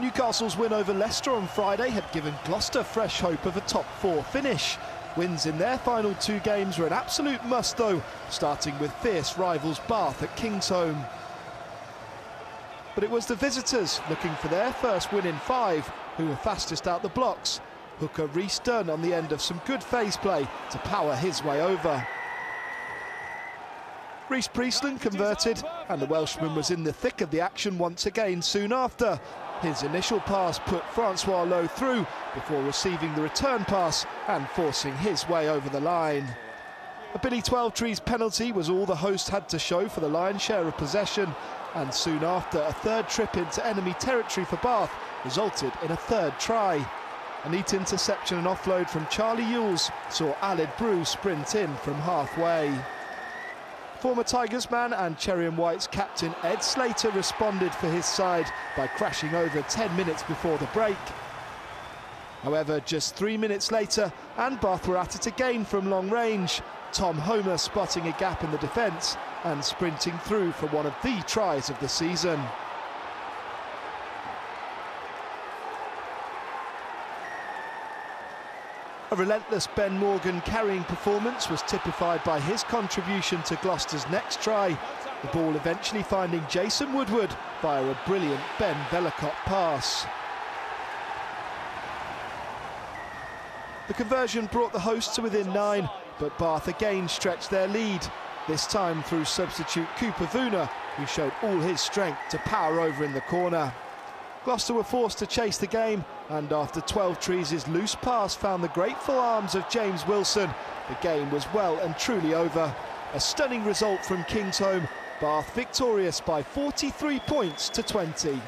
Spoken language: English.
Newcastle's win over Leicester on Friday had given Gloucester fresh hope of a top four finish. Wins in their final two games were an absolute must though, starting with fierce rivals Bath at Kingsholm. But it was the visitors looking for their first win in five who were fastest out the blocks. Hooker Rhys Dunn on the end of some good phase play to power his way over. Rhys Priestland converted and the Welshman was in the thick of the action once again soon after. His initial pass put Francois Louw through before receiving the return pass and forcing his way over the line. A Billy Twelvetrees penalty was all the host had to show for the lion's share of possession and soon after a third trip into enemy territory for Bath resulted in a third try. A neat interception and offload from Charlie Ewels saw Aled Brew sprint in from halfway. Former Tigers man and Cherry and White's captain Ed Slater responded for his side by crashing over 10 minutes before the break. However, just three minutes later, and Bath were at it again from long range. Tom Homer spotting a gap in the defence and sprinting through for one of the tries of the season. A relentless Ben Morgan carrying performance was typified by his contribution to Gloucester's next try, the ball eventually finding Jason Woodward via a brilliant Ben Vellacott pass. The conversion brought the hosts to within nine, but Bath again stretched their lead, this time through substitute Cooper Vuna, who showed all his strength to power over in the corner. Gloucester were forced to chase the game, and after Twelvetrees' loose pass found the grateful arms of James Wilson, the game was well and truly over. A stunning result from Kingsholm, Bath victorious by 43 points to 20.